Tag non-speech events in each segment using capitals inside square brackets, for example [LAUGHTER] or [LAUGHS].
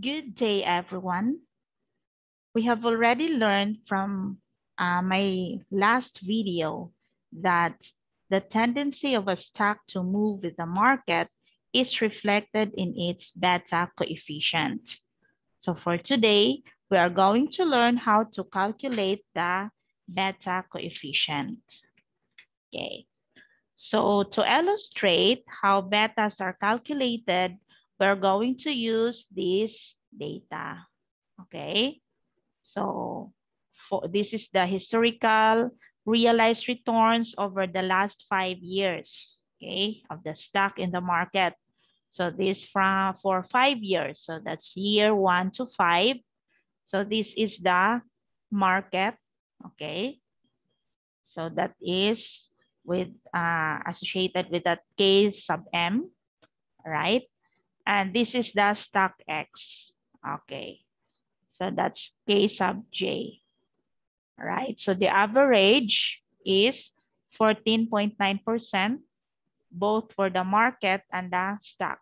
Good day, everyone. We have already learned from uh, my last video that the tendency of a stock to move with the market is reflected in its beta coefficient. So for today, we are going to learn how to calculate the beta coefficient. Okay, so to illustrate how betas are calculated, we're going to use this data. Okay, so for, this is the historical realized returns over the last five years, okay, of the stock in the market. So this from for five years. So that's year one to five. So this is the market, okay. So that is with uh, associated with that K sub M, right? And this is the stock X. Okay. So that's K sub J. Right. So the average is 14.9%, both for the market and the stock.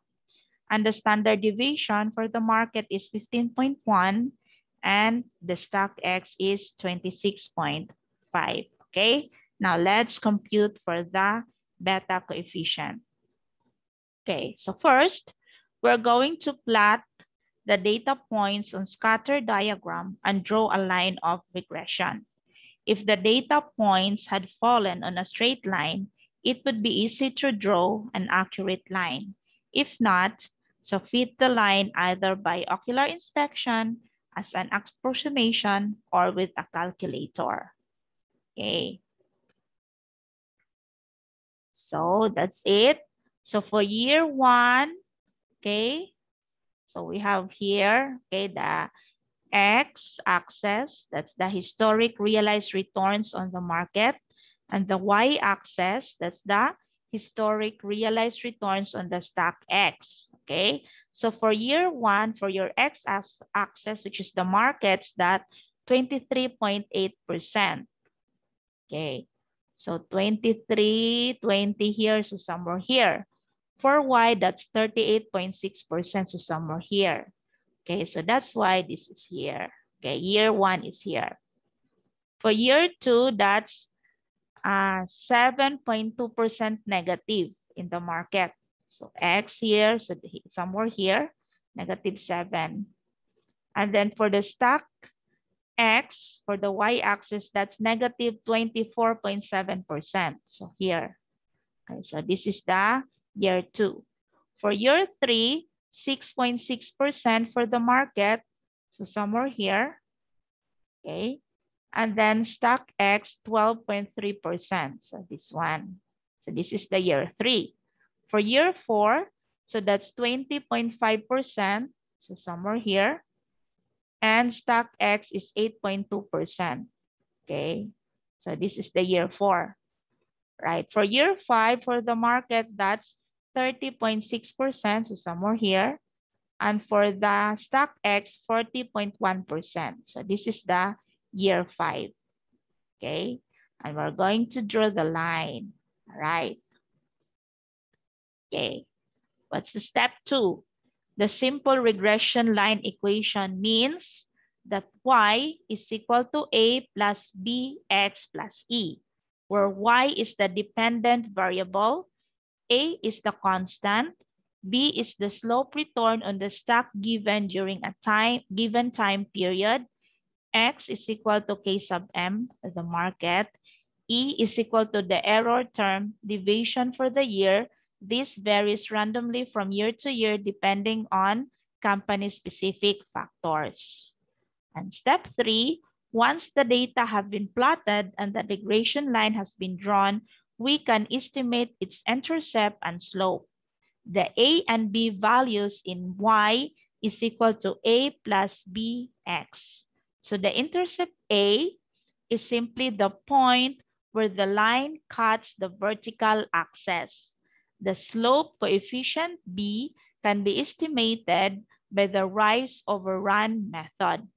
And the standard deviation for the market is 15.1 and the stock X is 26.5. Okay. Now let's compute for the beta coefficient. Okay, so first, we're going to plot the data points on scatter diagram and draw a line of regression. If the data points had fallen on a straight line, it would be easy to draw an accurate line. If not, so fit the line either by ocular inspection as an approximation or with a calculator. Okay. So that's it. So for year one, okay, so we have here, okay, the x-axis, that's the historic realized returns on the market, and the y-axis, that's the historic realized returns on the stock X, okay? So for year one, for your x-axis, which is the markets, that 23.8%, okay? So 23, 20 here, so somewhere here. For Y, that's 38.6%, so somewhere here. Okay, so that's why this is here. Okay, year one is here. For year two, that's 7.2% uh, negative in the market. So X here, so somewhere here, negative 7. And then for the stock X, for the Y-axis, that's negative 24.7%. So here. Okay, so this is the year two. For year three, 6.6% for the market. So somewhere here. Okay. And then stock X, 12.3%. So this one. So this is the year three. For year four, so that's 20.5%. So somewhere here. And stock X is 8.2%. Okay. So this is the year four. Right. For year five, for the market, that's 30.6%, so somewhere here. And for the stock X, 40.1%. So this is the year five, okay? And we're going to draw the line, all right? Okay, what's the step two? The simple regression line equation means that y is equal to a plus bx plus e, where y is the dependent variable a is the constant. B is the slope return on the stock given during a time given time period. X is equal to K sub M, the market. E is equal to the error term deviation for the year. This varies randomly from year to year depending on company-specific factors. And step three, once the data have been plotted and the regression line has been drawn, we can estimate its intercept and slope. The A and B values in Y is equal to A plus BX. So the intercept A is simply the point where the line cuts the vertical axis. The slope coefficient B can be estimated by the rise over run method.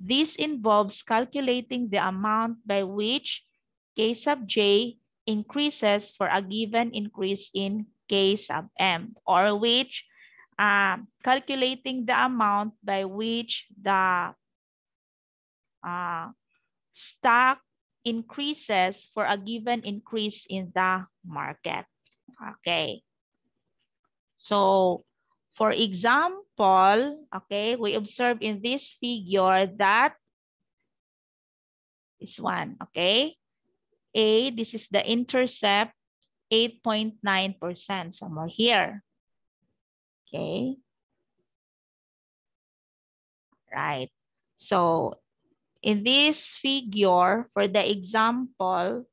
This involves calculating the amount by which K sub J increases for a given increase in K sub M, or which uh, calculating the amount by which the uh, stock increases for a given increase in the market. Okay. So for example, okay, we observe in this figure that this one, okay? A, this is the intercept, 8.9% somewhere here. Okay. Right. So in this figure, for the example,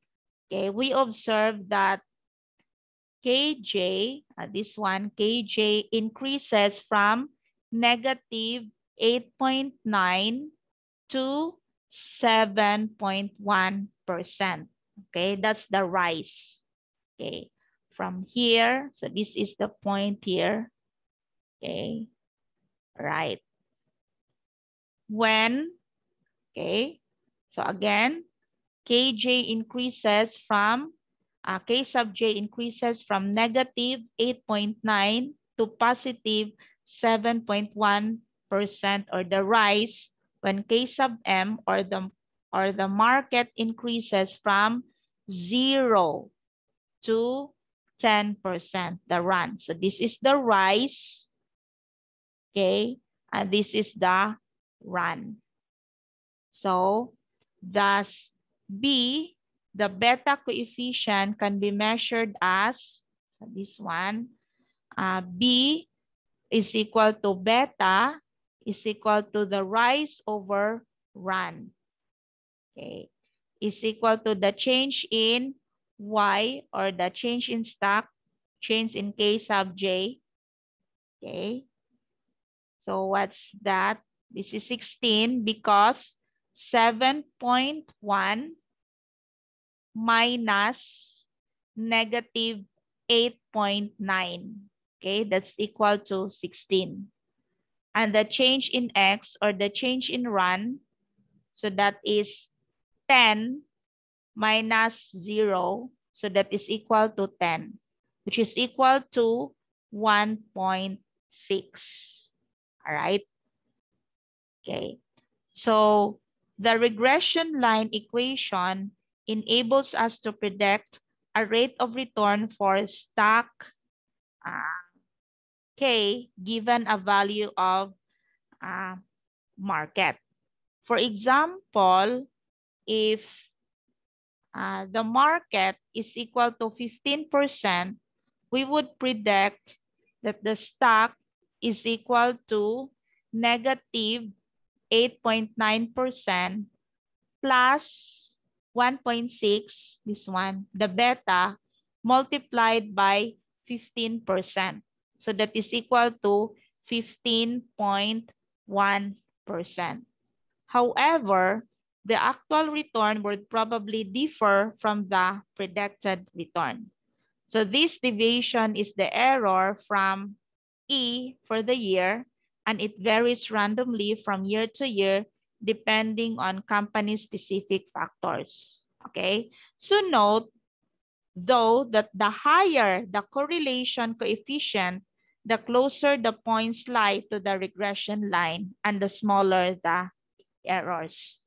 okay, we observe that KJ, uh, this one, KJ increases from negative 8.9 to 7.1%. Okay, that's the rise. Okay, from here, so this is the point here. Okay, right. When, okay, so again, KJ increases from, uh, K sub J increases from negative 8.9 to positive 7.1 or the rise when K sub M or the, or the market increases from zero to 10%, the run. So this is the rise okay? And this is the run. So thus B, the beta coefficient can be measured as this one. Uh, B is equal to beta is equal to the rise over run. Okay, is equal to the change in Y or the change in stock, change in K sub J. Okay, so what's that? This is 16 because 7.1 minus negative 8.9. Okay, that's equal to 16. And the change in X or the change in run, so that is 10 minus 0. So that is equal to 10, which is equal to 1.6. All right. Okay. So the regression line equation enables us to predict a rate of return for stock uh, K given a value of uh, market. For example, if uh, the market is equal to 15%, we would predict that the stock is equal to negative 8.9% plus 1.6, this one, the beta, multiplied by 15%. So that is equal to 15.1%. However, the actual return would probably differ from the predicted return. So this deviation is the error from E for the year, and it varies randomly from year to year depending on company-specific factors. Okay, so note, though, that the higher the correlation coefficient, the closer the points lie to the regression line and the smaller the errors.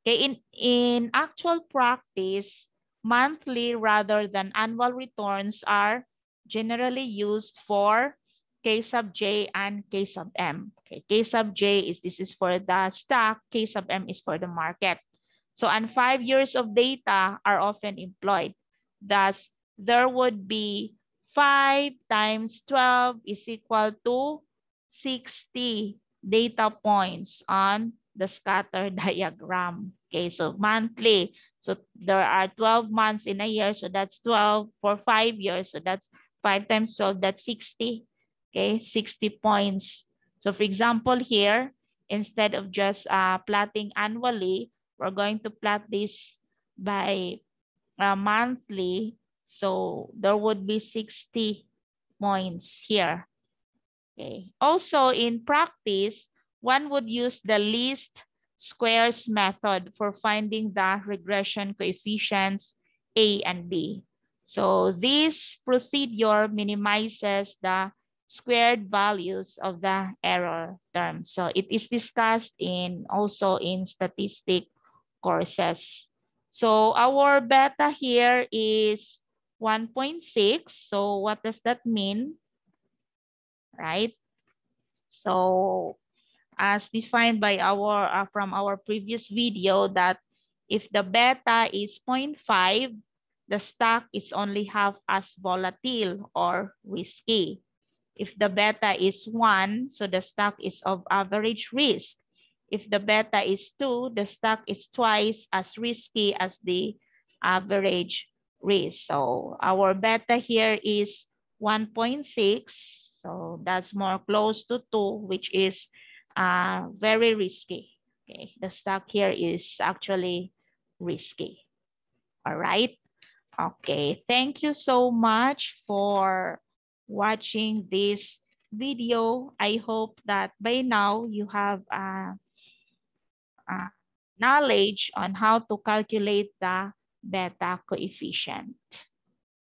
Okay, in, in actual practice, monthly rather than annual returns are generally used for K sub J and K sub M. Okay, K sub J is this is for the stock, K sub M is for the market. So and five years of data are often employed. Thus, there would be 5 times 12 is equal to 60 data points on the scatter [LAUGHS] diagram. Okay, so monthly. So there are 12 months in a year. So that's 12 for five years. So that's 5 times 12, that's 60 okay, 60 points. So for example here, instead of just uh, plotting annually, we're going to plot this by uh, monthly. So there would be 60 points here. Okay. Also in practice, one would use the least squares method for finding the regression coefficients A and B. So this procedure minimizes the squared values of the error term. So it is discussed in also in statistic courses. So our beta here is 1.6. So what does that mean? Right? So as defined by our uh, from our previous video that if the beta is 0.5, the stock is only half as volatile or risky. If the beta is 1, so the stock is of average risk. If the beta is 2, the stock is twice as risky as the average risk. So our beta here is 1.6. So that's more close to 2, which is uh, very risky. Okay, the stock here is actually risky. All right. Okay, thank you so much for watching this video. I hope that by now you have uh, uh, knowledge on how to calculate the beta coefficient.